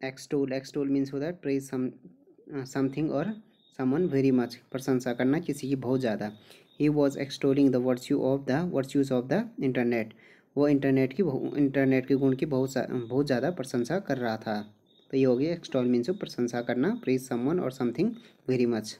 Extol extol means होता है praise some something और समन वेरी मच प्रशंसा करना किसी की बहुत ज़्यादा। He was extolling the virtue of the virtues of the internet वो इंटरनेट की इंटरनेट के गुण की बहुत बहुत ज़्यादा प्रशंसा कर रहा था। तो ये हो गया एक्सटॉल मीन्स प्रशंसा करना प्रेज समवन और समथिंग वेरी मच